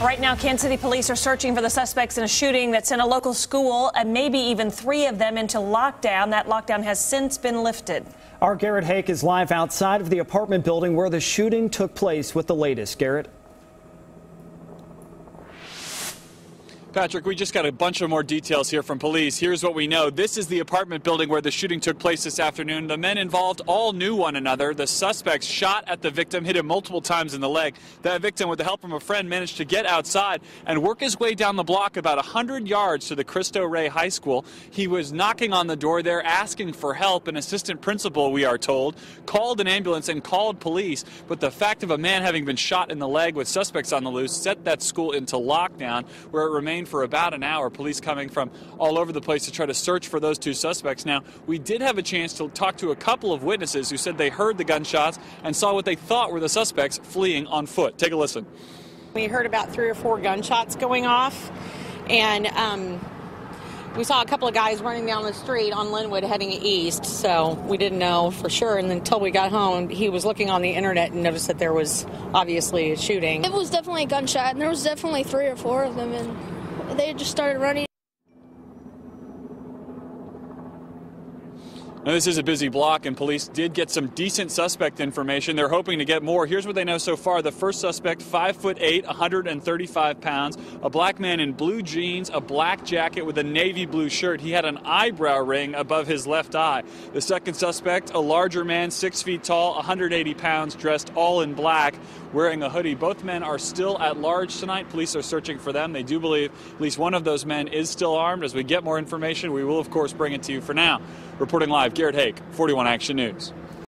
Right now, Kansas City police are searching for the suspects in a shooting that sent a local school and maybe even three of them into lockdown. That lockdown has since been lifted. Our Garrett Hake is live outside of the apartment building where the shooting took place with the latest. Garrett. Patrick, we just got a bunch of more details here from police. Here's what we know. This is the apartment building where the shooting took place this afternoon. The men involved all knew one another. The suspects shot at the victim, hit him multiple times in the leg. That victim, with the help from a friend, managed to get outside and work his way down the block about 100 yards to the Cristo Rey High School. He was knocking on the door there, asking for help. An assistant principal, we are told, called an ambulance and called police. But the fact of a man having been shot in the leg with suspects on the loose set that school into lockdown, where it remained for about an hour. Police coming from all over the place to try to search for those two suspects. Now, we did have a chance to talk to a couple of witnesses who said they heard the gunshots and saw what they thought were the suspects fleeing on foot. Take a listen. We heard about three or four gunshots going off, and um, we saw a couple of guys running down the street on Linwood heading east, so we didn't know for sure. And until we got home, he was looking on the internet and noticed that there was obviously a shooting. It was definitely a gunshot, and there was definitely three or four of them, and they just started running. Now, this is a busy block, and police did get some decent suspect information. They're hoping to get more. Here's what they know so far. The first suspect, 5 foot 8, 135 pounds, a black man in blue jeans, a black jacket with a navy blue shirt. He had an eyebrow ring above his left eye. The second suspect, a larger man, 6 feet tall, 180 pounds, dressed all in black, wearing a hoodie. Both men are still at large tonight. Police are searching for them. They do believe at least one of those men is still armed. As we get more information, we will, of course, bring it to you for now. Reporting live, Garrett Hake, 41 Action News.